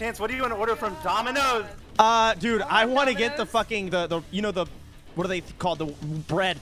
Chance, what do you want to order from Domino's? Uh, dude, I want to get the fucking the the you know the what are they called? The bread.